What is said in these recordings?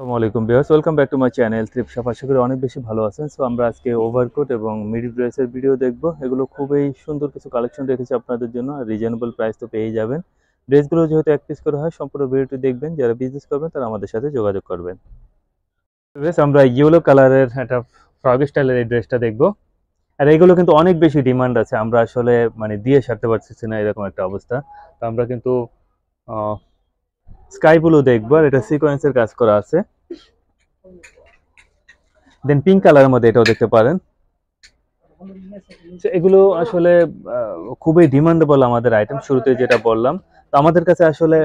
আসসালামু আলাইকুম viewers welcome back to my channel trip shop আশা করি অনেক বেশি ভালো আছেন। সো আমরা আজকে ওভারকোট এবং মিডি ড্রেসের ভিডিও দেখব। এগুলো খুবই সুন্দর কিছু কালেকশন রেখেছি আপনাদের জন্য। আর রিজনেবল প্রাইস তো পেয়ে যাবেন। ড্রেসগুলো যেহেতু এক পিস করে হয়, সম্পূর্ণ ভিডিওটি দেখবেন। যারা বিজনেস করবেন, তারা আমাদের সাথে যোগাযোগ করবেন। বেশ আমরা ইয়েলো কালারের একটা ফ্রগ স্টাইলের এই ড্রেসটা দেখব। আর এগুলো কিন্তু অনেক বেশি ডিমান্ড আছে। আমরা আসলে মানে দিয়ে সারতে পারছি না, এরকম একটা অবস্থা। তো আমরা কিন্তু স্কাই ব্লু দেখব, আর এটা সিকোয়েন্সের কাজ করা আছে। দেন পিঙ্ক কালারের মধ্যে এটাও দেখতে পারেন। এগুলো আসলে খুবই ডিমান্ডেবল আমাদের আইটেম শুরুতে যেটা বললাম। তো আমাদের কাছে আসলে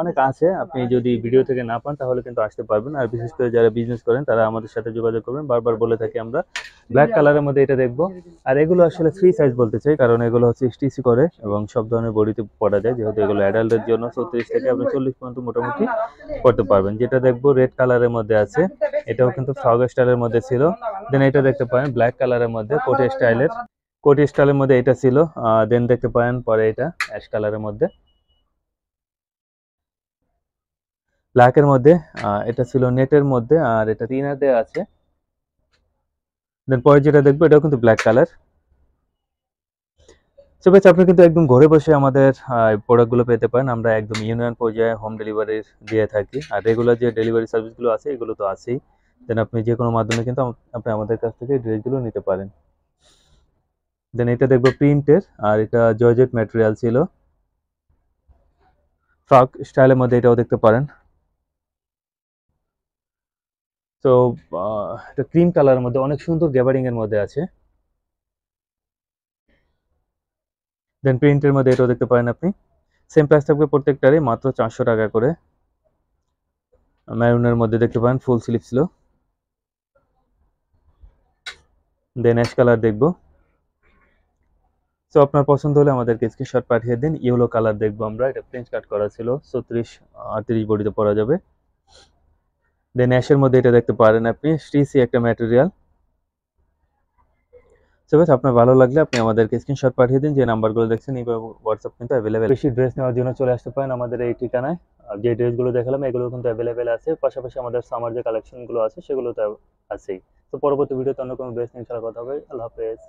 অনেক আছে। আপনি যদি ভিডিও থেকে না পান, তাহলে কিন্তু আসতে পারবেন। আর বিশেষ করে যারা বিজনেস করেন, তারা আমাদের সাথে যোগাযোগ করবেন। বারবার বলে থাকি আমরা ব্ল্যাক কালারের মধ্যে এটা দেখব। আর এগুলো আসলে ফ্রি সাইজ বলতে চাই, কারণ এগুলো হচ্ছে স্টিসি করে এবং সব ধরনের বডিতে পড়া যায়। যেহেতু এগুলো অ্যাডাল্টের জন্য চৌত্রিশ থেকে আপনি চল্লিশ পর্যন্ত মোটামুটি করতে পারবেন। যেটা দেখব রেড কালারের মধ্যে আছে। এটাও কিন্তু ফ্রগ স্টাইলের মধ্যে ছিল। দেন এটা দেখতে পারেন ব্ল্যাক কালারের মধ্যে কোটি স্টাইলের কোটি স্টাইলের মধ্যে এটা ছিল। দেন দেখতে পারেন পরে এটা অ্যাশ কালারের মধ্যে। ব্ল্যাকের মধ্যে এটা ছিল নেটের মধ্যে, আর এটা তিনার দেওয়া আছে। দেন পরে যেটা দেখব, এটাও কিন্তু ব্ল্যাক কালার সো বেশ, আপনি কিন্তু একদম ঘরে বসে আমাদের প্রোডাক্টগুলো পেতে পারেন। আমরা একদম ইউনিয়ন পর্যায়ে হোম ডেলিভারি দিয়ে থাকি। আর রেগুলার যে ডেলিভারি সার্ভিসগুলো আছে, এগুলো তো আছেই। দেন আপনি যে কোনো মাধ্যমে কিন্তু আপনি আমাদের কাছ থেকে ড্রেসগুলো নিতে পারেন। দেন এটা দেখব প্রিন্টের আর এটা জর্জেট ম্যাটেরিয়াল ছিল। ফ্রক স্টাইলের মধ্যে এটাও দেখতে পারেন। তো এটা ক্রিম কালারের মধ্যে অনেক সুন্দর গ্যাবারিং এর মধ্যে আছে। দেন প্রিন্টের মধ্যে এটাও দেখতে পারেন আপনি। সেম প্রাইস থাকবে প্রত্যেকটারই, মাত্র চারশো টাকা করে। ম্যারুনের মধ্যে দেখতে পারেন ফুল স্লিপ ছিল দেন অ্যাশ কালার দেখব। সো আপনার পছন্দ হলে আমাদেরকে স্ক্রিনশট পাঠিয়ে দিন। ইয়েলো কালার দেখব আমরা, এটা প্রিন্ট কাট করা ছিল। ছত্রিশ আটত্রিশ বডিতে পরা যাবে। দেন অ্যাশের মধ্যে এটা দেখতে পারেন আপনি স্টিসি একটা ম্যাটেরিয়াল সো আপনার ভালো লাগলে আপনি আমাদেরকে স্ক্রিনশট পাঠিয়ে দিন, যে নাম্বারগুলো দেখছেন, এই হোয়াটসঅ্যাপ কিন্তু অ্যাভেলেবেল বেশি ড্রেস নেওয়ার জন্য চলে আসতে পারেন আমাদের এই ঠিকানায়। যে ড্রেসগুলো দেখালাম এগুলো কিন্তু অ্যাভেলেবেল আছে। পাশাপাশি আমাদের সামার যে কালেকশনগুলো আছে সেগুলো তো আছেই। তো পরবর্তী ভিডিওতে অন্য কোনো ড্রেস নিয়ে ইনশাআল্লাহ কথা হবে। আল্লাহ হাফেজ।